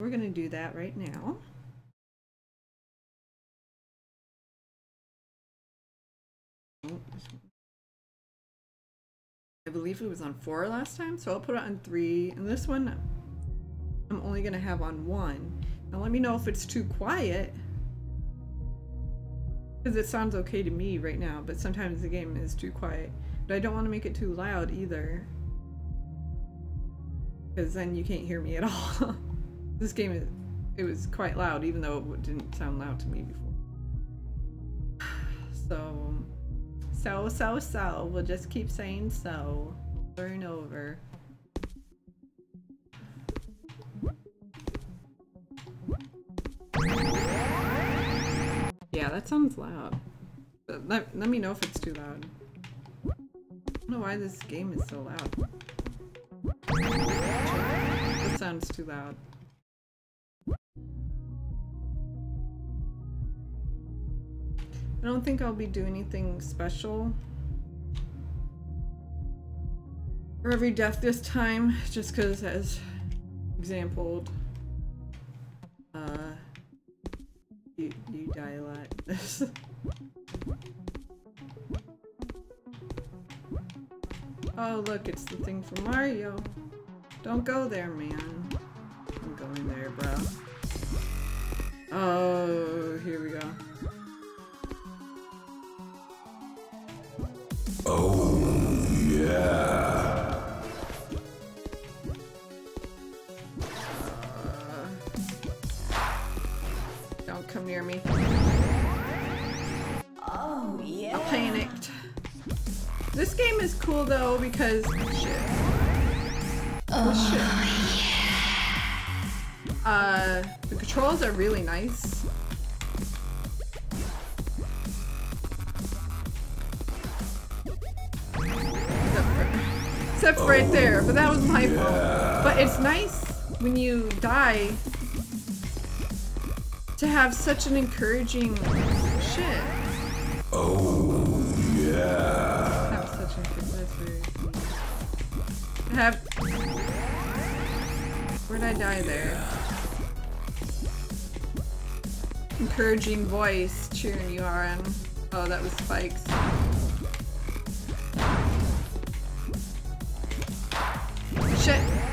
We're gonna do that right now. I believe it was on four last time, so I'll put it on three. And this one, I'm only gonna have on one. Now let me know if it's too quiet. Because it sounds okay to me right now, but sometimes the game is too quiet. But I don't want to make it too loud either. Because then you can't hear me at all. this game is, it was quite loud, even though it didn't sound loud to me before. So, so, so, so. We'll just keep saying so over and over. Yeah, that sounds loud. Let, let me know if it's too loud. I don't know why this game is so loud. That sounds too loud. I don't think I'll be doing anything special for every death this time, just because as exampled, uh, you, you die a lot. oh look, it's the thing from Mario. Don't go there, man. I'm going there, bro. Oh, here we go. Come near me. Oh, yeah. I panicked. This game is cool though because shit. Oh, shit. Uh, the controls are really nice. Except for, except right there, but that was my fault. But it's nice when you die to have such an encouraging shit. Oh, yeah. Have such an have where'd I die there? Encouraging voice cheering you on. Oh, that was spikes. Shit.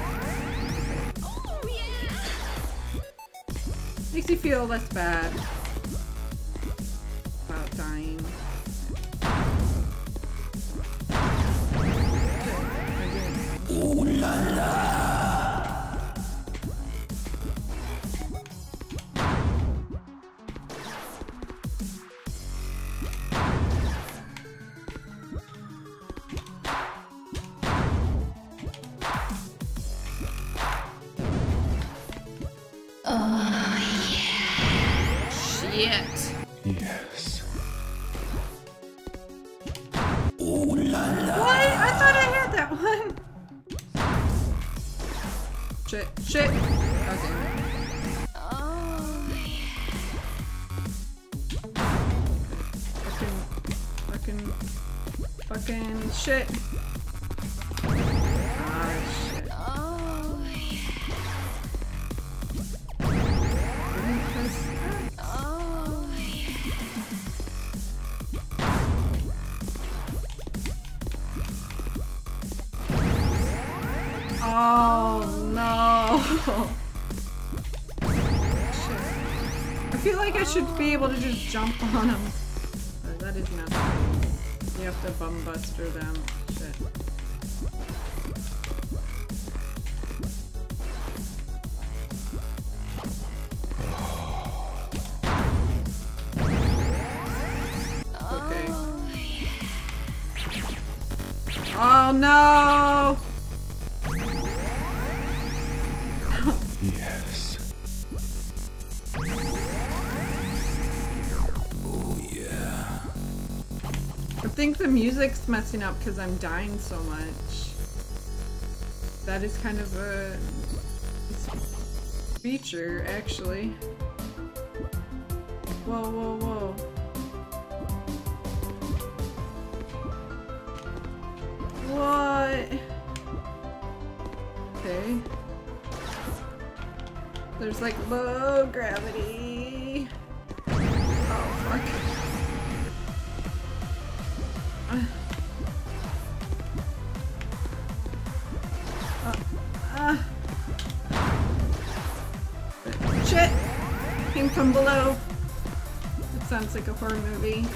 Feel less bad Shit. Yes. Ooh la la. What? I thought I had that one. Shit. Shit. Okay. Oh, Fucking. Fucking. Fucking shit. Should be able to just jump on them. But uh, that is not. You have to bum buster them. Shit. Oh, okay. Oh no! Music's messing up because I'm dying so much. That is kind of a feature, actually. Whoa, whoa, whoa. What? Okay. There's like low gravity. Oh fuck. Uh, uh. Shit! Came from below. It sounds like a horror movie.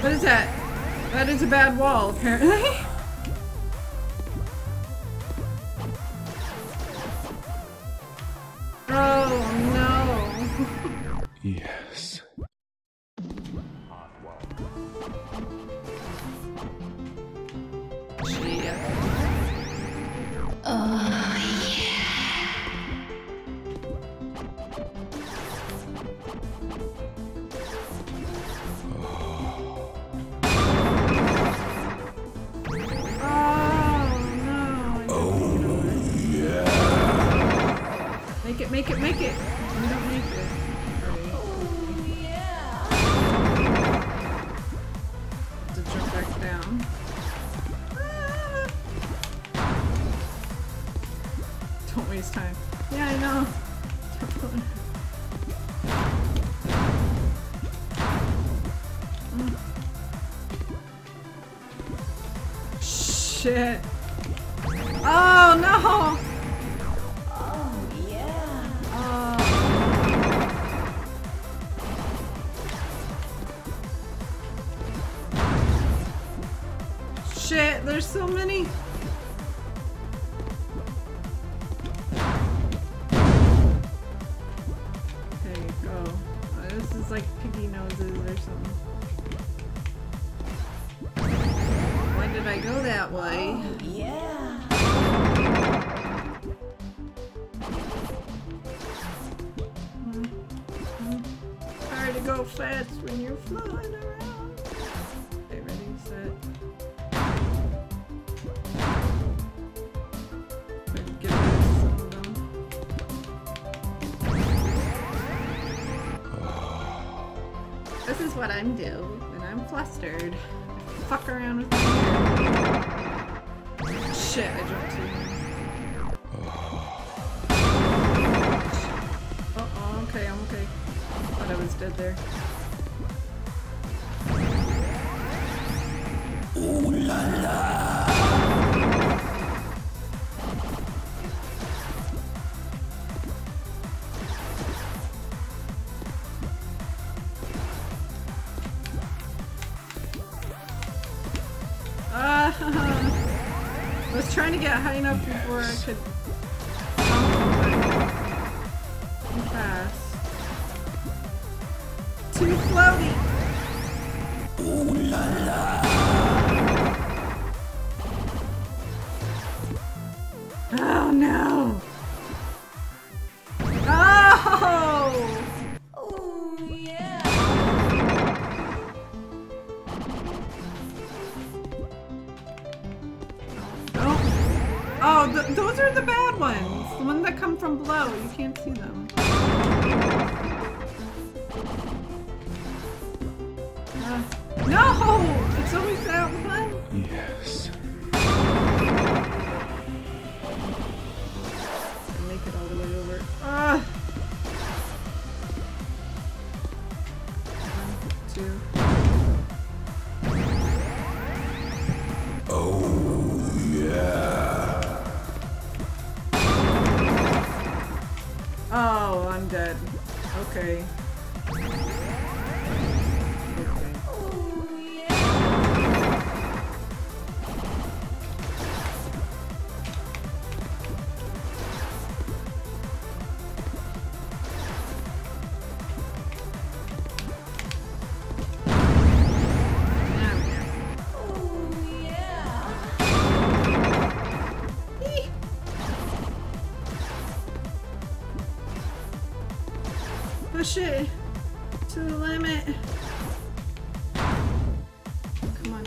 What is that? That is a bad wall, apparently. oh no. Yes. Shit. Oh, Oh Make it, make it. We don't make it. Don't waste time. Yeah, I know. Shit. Oh no! There's so many. There you go. Uh, This is like piggy noses or something. Why did I go that way? Yeah. Hard to go fast when you're flying around. This is what I'm do when I'm flustered. I fuck around with my hair. Shit, I jumped too. Oh, oh, okay, I'm okay. Thought I was dead there. Ooh la la. Get high enough before I could. Fast. Too floaty! Ooh la la. Oh no! Yes. Make it all the way over. Ah! One, two. Oh yeah. Oh, I'm dead. Okay. Push it to the limit. Come on.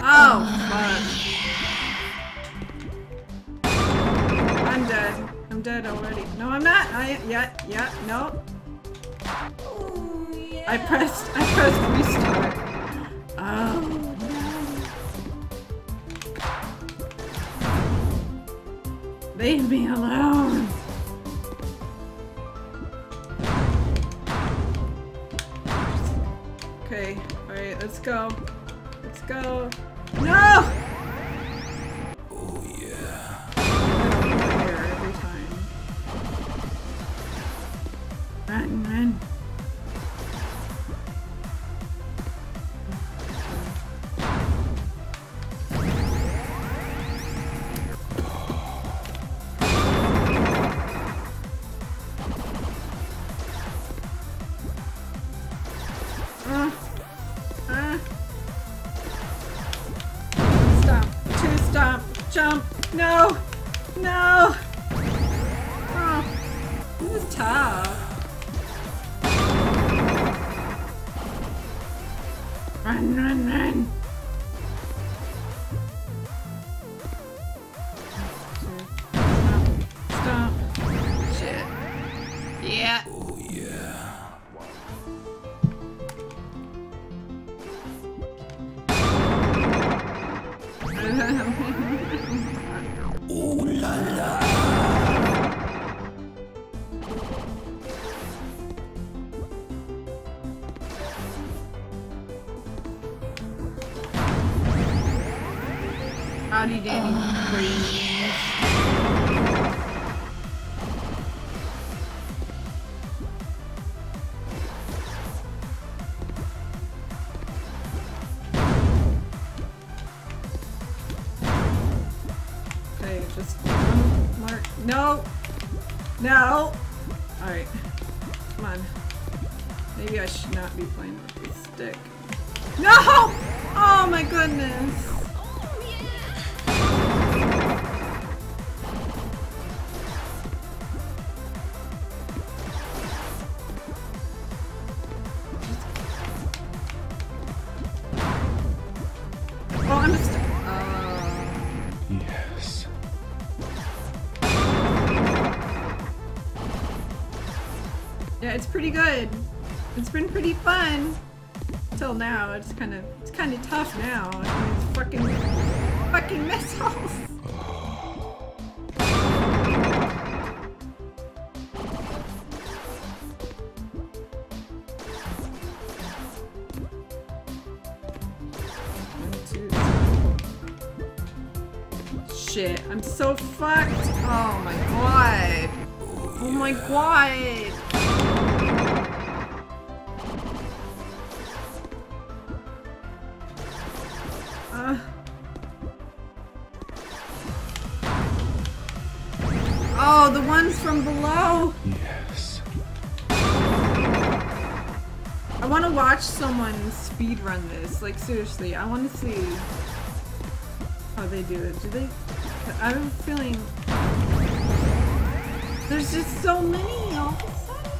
Oh, fuck. dead. I'm dead already. No, I'm not. I yeah yeah no. Oh yeah. I pressed I pressed restart. Oh. Leave me alone. Alright, let's go. Let's go. No! Breeze. Okay, pretty good. It's been pretty fun till now. It's kind of it's kind of tough now. It's fucking fucking missiles. Shit, I'm so fucked. Oh my god. Oh my god. Oh, the ones from below. Yes. I want to watch someone speed run this. Like seriously, I want to see how they do it. Do they? I have a feeling there's just so many all of a sudden.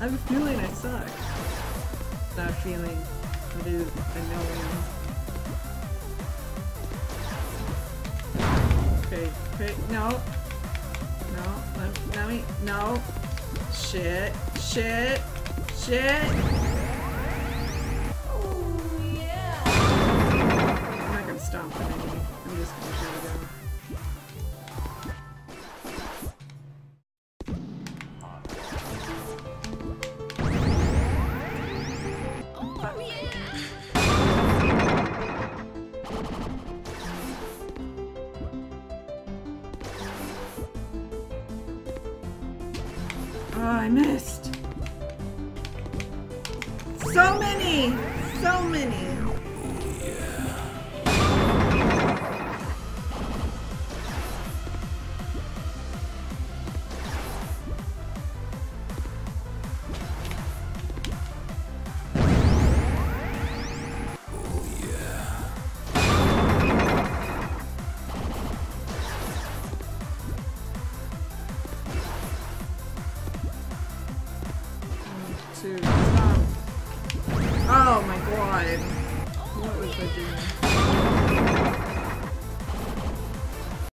I have a feeling I suck. Not feeling. It is a knowing. Okay. Okay. No. No. Let, let me. No. Shit. Shit. Shit. Oh yeah. I'm not gonna stomp on any. I'm just gonna try to go.